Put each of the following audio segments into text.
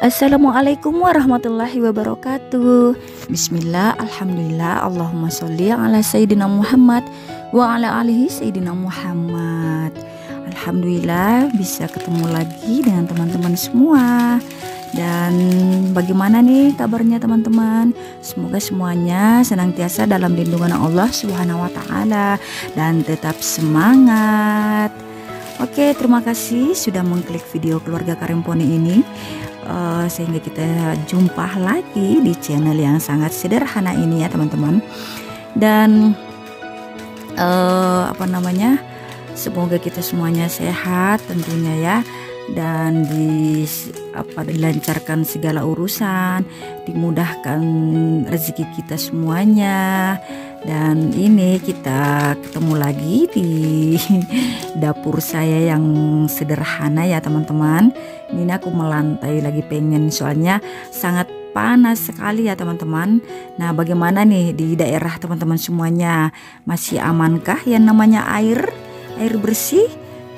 Assalamualaikum warahmatullahi wabarakatuh. Bismillah, Alhamdulillah Allahumma sholli ala Sayyidina Muhammad Wa ala alihi Sayyidina Muhammad. Alhamdulillah bisa ketemu lagi dengan teman-teman semua. Dan bagaimana nih kabarnya teman-teman? Semoga semuanya senantiasa dalam lindungan Allah Subhanahu wa taala dan tetap semangat. Oke, terima kasih sudah mengklik video keluarga Karimpone ini. Uh, sehingga kita jumpa lagi di channel yang sangat sederhana ini ya teman-teman. Dan uh, apa namanya? Semoga kita semuanya sehat tentunya ya dan di apa dilancarkan segala urusan, dimudahkan rezeki kita semuanya. Dan ini kita ketemu lagi di dapur saya yang sederhana ya teman-teman. Ini aku melantai lagi pengen soalnya sangat panas sekali ya teman-teman. Nah, bagaimana nih di daerah teman-teman semuanya? Masih amankah yang namanya air? Air bersih?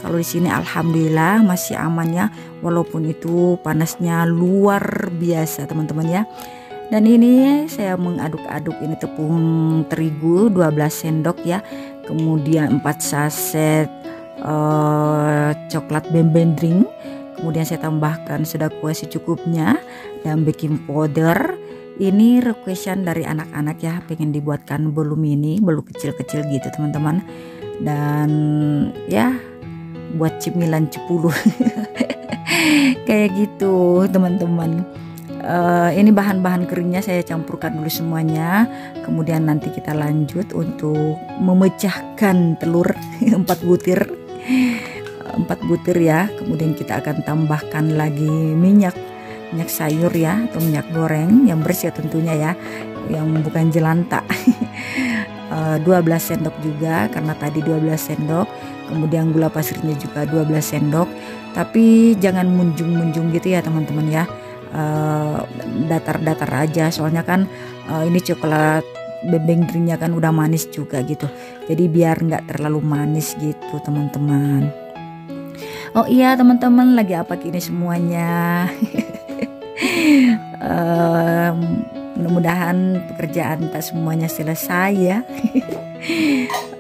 Kalau di sini alhamdulillah masih aman ya, walaupun itu panasnya luar biasa teman-teman ya. Dan ini saya mengaduk-aduk ini tepung terigu 12 sendok ya. Kemudian 4 saset uh, coklat bemben drink. Kemudian saya tambahkan soda kue secukupnya dan baking powder. Ini requestan dari anak-anak ya, pengen dibuatkan bolu mini, bolu kecil-kecil gitu teman-teman. Dan ya buat cemilan 10 kayak gitu teman-teman uh, ini bahan-bahan keringnya saya campurkan dulu semuanya. Kemudian nanti kita lanjut untuk memecahkan telur 4 butir. 4 butir ya. Kemudian kita akan tambahkan lagi minyak. Minyak sayur ya atau minyak goreng yang bersih tentunya ya. Yang bukan jelanta 12 eh, sendok juga karena tadi 12 sendok. Kemudian gula pasirnya juga 12 sendok. Tapi jangan munjung-munjung gitu ya teman-teman ya datar-datar uh, aja. Soalnya kan uh, ini coklat bebeng drinknya kan udah manis juga gitu. Jadi biar nggak terlalu manis gitu teman-teman. Oh iya teman-teman lagi apa kini semuanya? Uh, mudah-mudahan pekerjaan tak semuanya selesai ya.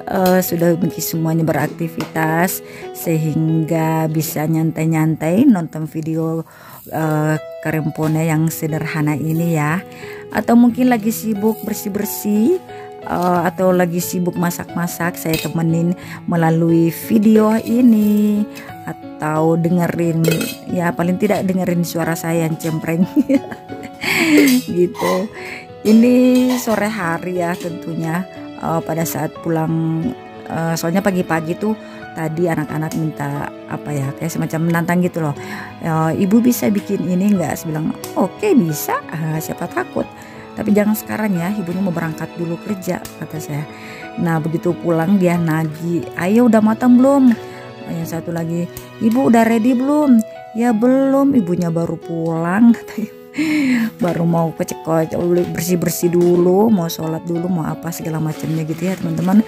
Uh, sudah semuanya beraktivitas sehingga bisa nyantai-nyantai nonton video uh, Karempone yang sederhana ini ya. Atau mungkin lagi sibuk bersih-bersih uh, atau lagi sibuk masak-masak saya temenin melalui video ini. Atau dengerin ya paling tidak dengerin suara saya yang cempreng. Gitu. Ini sore hari ya tentunya uh, pada saat pulang uh, soalnya pagi-pagi tuh tadi anak-anak minta apa ya kayak semacam menantang gitu loh. Uh, ibu bisa bikin ini nggak? Saya bilang oke okay, bisa. Uh, siapa takut? Tapi jangan sekarang ya ibunya mau berangkat dulu kerja kata saya. Nah begitu pulang dia nagi ayo udah matang belum? Yang satu lagi ibu udah ready belum? Ya belum. Ibunya baru pulang katanya. Baru mau kecekot bersih bersih dulu mau sholat dulu mau apa segala macamnya gitu ya teman-teman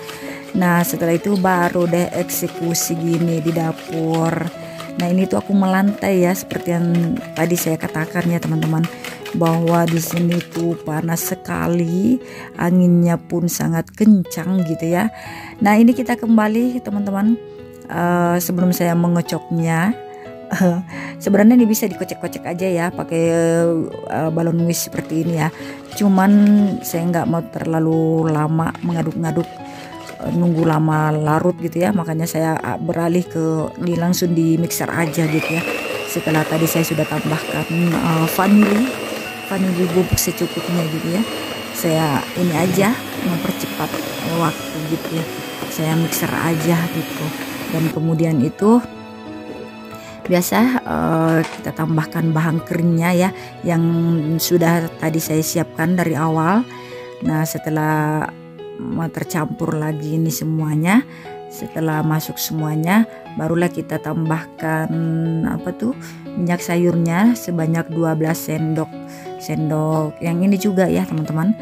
nah setelah itu baru deh eksekusi gini di dapur. Nah ini tuh aku melantai ya seperti yang tadi saya katakan ya teman-teman. Bahwa di sini tuh panas sekali anginnya pun sangat kencang gitu ya. Nah ini kita kembali teman-teman. Uh, sebelum saya mengecoknya sebenarnya ini bisa dikocek-kocek aja ya pakai uh, balon wis seperti ini ya. Cuman saya nggak mau terlalu lama mengaduk-ngaduk nunggu lama larut gitu ya. Makanya saya beralih ke ini langsung di mixer aja gitu ya. Setelah tadi saya sudah tambahkan uh, vanili vanili bubuk secukupnya gitu ya. Saya ini aja mempercepat waktu gitu ya. Saya mixer aja gitu. Dan kemudian itu biasa uh, kita tambahkan bahan keringnya ya yang sudah tadi saya siapkan dari awal. Nah setelah tercampur lagi ini semuanya. Setelah masuk semuanya barulah kita tambahkan apa tuh minyak sayurnya sebanyak 12 sendok. Sendok yang ini juga ya teman-teman.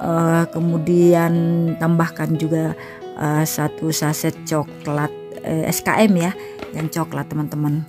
Uh, kemudian tambahkan juga uh, satu saset coklat uh, SKM ya yang coklat teman-teman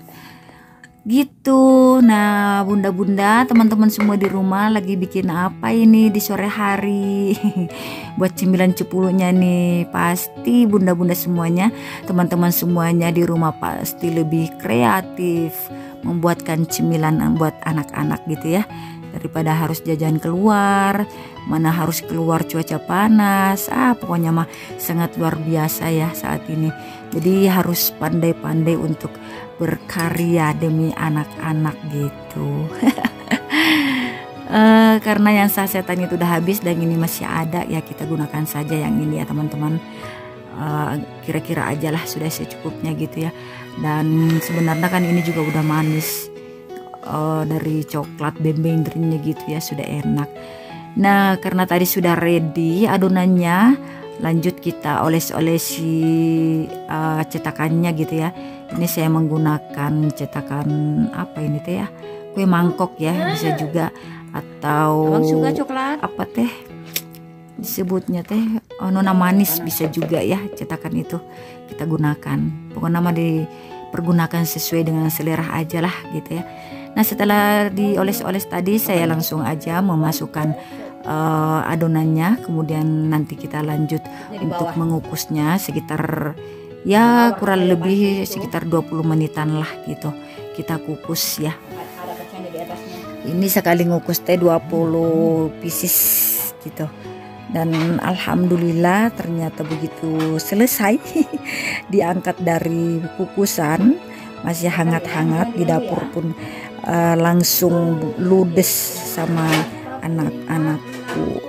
gitu. Nah bunda-bunda teman-teman semua di rumah lagi bikin apa ini di sore hari? Buat cemilan cepulunya nih. Pasti bunda-bunda semuanya teman-teman semuanya di rumah pasti lebih kreatif membuatkan cemilan buat anak-anak gitu ya daripada harus jajan keluar mana harus keluar cuaca panas ah pokoknya mah sangat luar biasa ya saat ini jadi harus pandai-pandai untuk berkarya demi anak-anak gitu. uh, karena yang sasetan itu udah habis dan ini masih ada ya kita gunakan saja yang ini ya teman-teman. eh, kira-kira aja lah sudah secukupnya gitu ya. Dan sebenarnya kan ini juga udah manis uh, dari coklat bembeng gitu ya sudah enak. Nah karena tadi sudah ready adonannya lanjut kita oles-olesi uh, cetakannya gitu ya. Ini saya menggunakan cetakan apa ini teh ya? Kue mangkok ya bisa juga. Atau suka coklat. apa teh? Disebutnya teh oh, nona manis bisa juga ya cetakan itu kita gunakan. Pokoknya nama dipergunakan sesuai dengan selera aja lah gitu ya nah setelah dioles-oles tadi saya langsung aja memasukkan uh, adonannya. Kemudian nanti kita lanjut untuk mengukusnya sekitar ya kurang lebih sekitar 20 menitan lah gitu. Kita kukus ya. Ini sekali ngukus teh 20 pieces gitu. Dan alhamdulillah ternyata begitu selesai diangkat dari kukusan masih hangat-hangat di dapur pun uh, langsung ludes sama anak-anakku.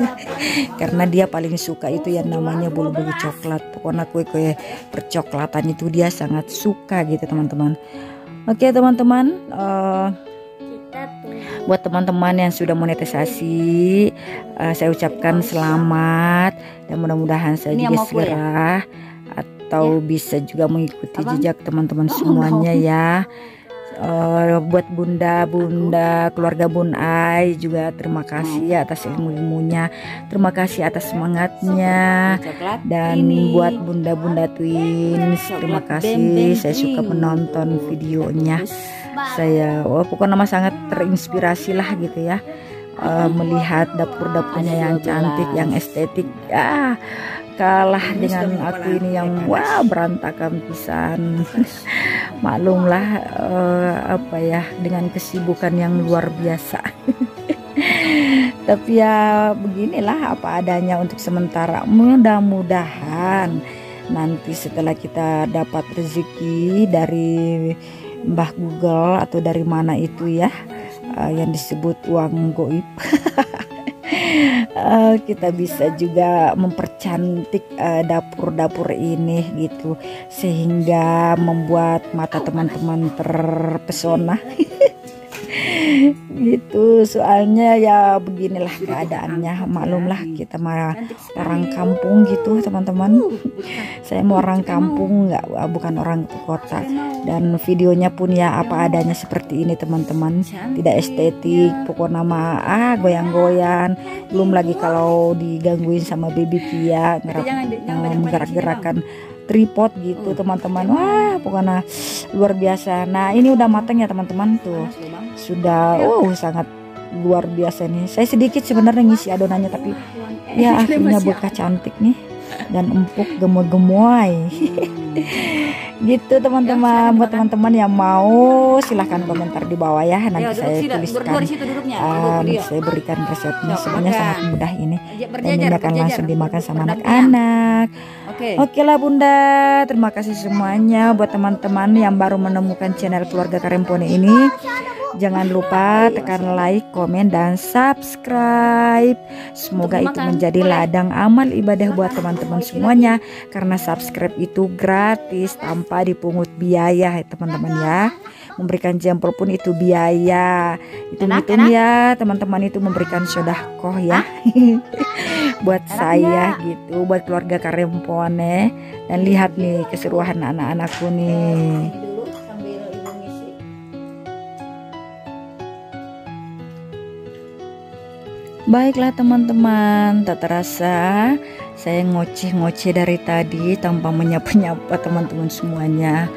Karena dia paling suka itu yang namanya bulu-bulu coklat. Pokoknya kue-kue percoklatan itu dia sangat suka gitu teman-teman. Oke teman-teman uh, buat teman-teman yang sudah monetisasi uh, saya ucapkan selamat dan mudah-mudahan saya juga segera ya? atau ya. bisa juga mengikuti jejak teman-teman oh, semuanya ya uh, buat bunda bunda keluarga bun Ai juga terima kasih ya atas ilmu ilmunya terima kasih atas semangatnya. Dan buat bunda bunda twins terima kasih. saya suka menonton videonya. Saya oh pokoknya nama sangat terinspirasi lah gitu ya uh, melihat dapur-dapurnya yang cantik yang estetik ah kalah dengan aku ini yang wah berantakan pisan. Maklumlah uh, apa ya dengan kesibukan yang luar biasa. Tapi ya beginilah apa adanya untuk sementara. Mudah-mudahan nanti setelah kita dapat rezeki dari Mbah Google atau dari mana itu ya uh, yang disebut uang goib. Uh, kita bisa juga mempercantik uh, dapur-dapur ini gitu sehingga membuat mata teman-teman terpesona gitu soalnya ya beginilah keadaannya. maklumlah kita mah orang kampung gitu teman-teman. Saya mau orang kampung nggak bukan orang kota. Dan videonya pun ya apa adanya seperti ini teman-teman. Tidak estetik pokoknya mah ah goyang-goyang. Belum lagi kalau digangguin sama baby Kia gerak-gerakan tripod gitu teman-teman. Wah pokoknya luar biasa. Nah ini udah mateng ya teman-teman. Tuh sudah oh sangat luar biasa nih. Saya sedikit sebenarnya ngisi adonannya tapi ya akhirnya buka cantik nih dan empuk gemoy-gemoy. Gitu teman-teman. Buat teman-teman. yang mau silahkan komentar di bawah ya. Nanti saya tuliskan. um, saya berikan resepnya. Sebenarnya sangat mudah ini. Dan ini akan langsung dimakan sama anak-anak. Oke lah bunda. Terima kasih semuanya. Buat teman-teman yang baru menemukan channel keluarga Karempone ini Jangan lupa tekan like, komen, dan subscribe. Semoga itu menjadi ladang amal ibadah buat teman-teman semuanya. Karena subscribe itu gratis tanpa dipungut biaya ya teman-teman ya. Memberikan jempol pun itu biaya. Itu itu ya teman-teman itu memberikan sodakoh ya. buat saya gitu, buat keluarga Karempone. Dan lihat nih keseruan anak-anakku nih. Baiklah teman-teman, tak terasa saya ngoceh-ngoceh dari tadi tanpa menyapa-nyapa teman-teman semuanya.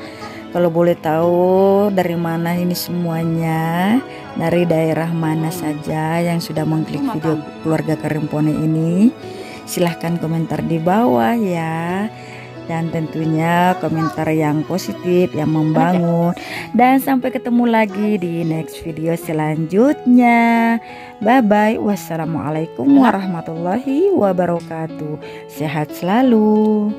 kalau boleh tahu dari mana ini semuanya? Dari daerah mana saja yang sudah mengklik video keluarga Kerimpone ini? Silahkan komentar di bawah ya dan tentunya komentar yang positif yang membangun. Dan sampai ketemu lagi di next video selanjutnya. Bye bye wassalamualaikum warahmatullahi wabarakatuh. Sehat selalu